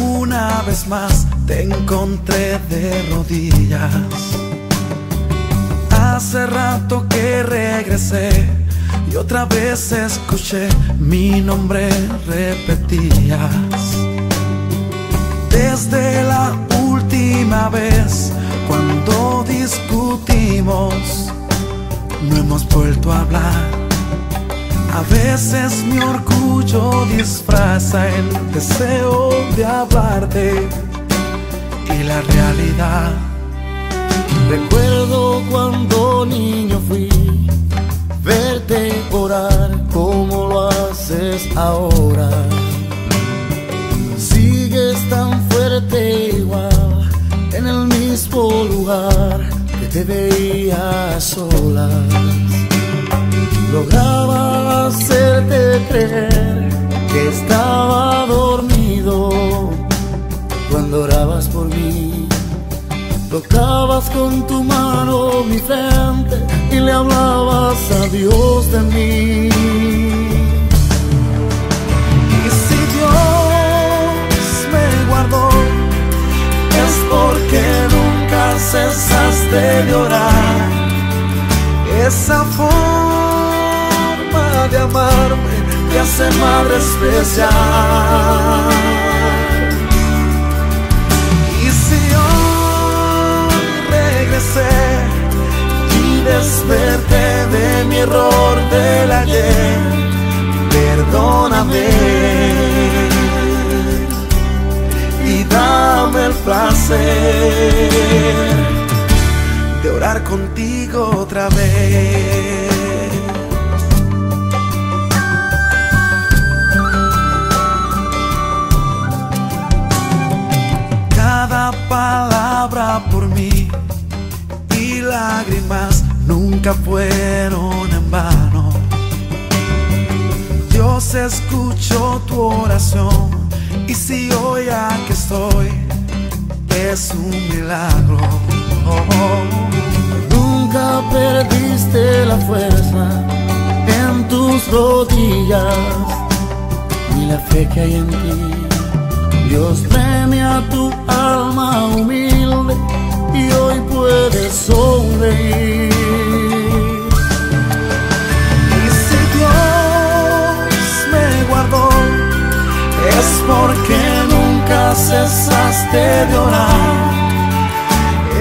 Una vez más te encontré de rodillas. Hace rato que regresé y otra vez escuché mi nombre repetías. Desde la última vez cuando discutimos, no hemos vuelto a hablar. A veces mi orgullo disfraza el deseo de hablarte y la realidad. Recuerdo cuando niño fui, verte orar como lo haces ahora. Sigues tan fuerte igual en el mismo lugar que te veía solas. Lograba hacerte creer que estaba dormido cuando orabas por mí. Tocabas con tu mano mi frente y le hablabas a Dios de mí. Y si Dios me guardó, es porque nunca cesaste de orar. Esa forma de amarme te hace madre especial. Y si hoy regresé y desperté de mi error del ayer, perdóname y dame el placer de orar contigo otra vez. Lágrimas nunca fueron en vano. Dios escuchó tu oración y si hoy aquí estoy es un milagro. Nunca perdiste la fuerza en tus rodillas, ni la fe que hay en ti. Dios premia tu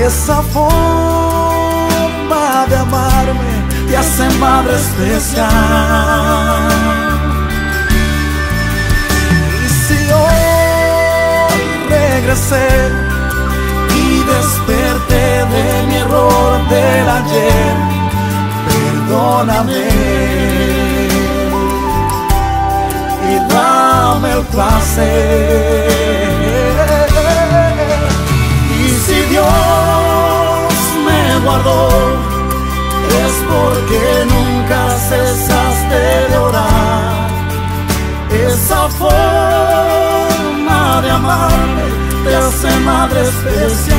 Esa forma de amarme te hace madre especial. Y si hoy regresé y desperté de mi error del ayer, perdóname y dame el placer. Especial.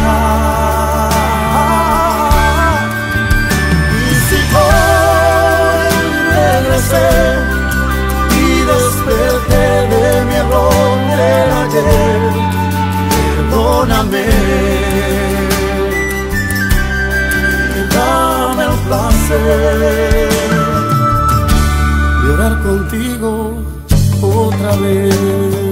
Y si hoy regresé y desperté de mi error del ayer, perdóname y dame el placer de orar contigo otra vez.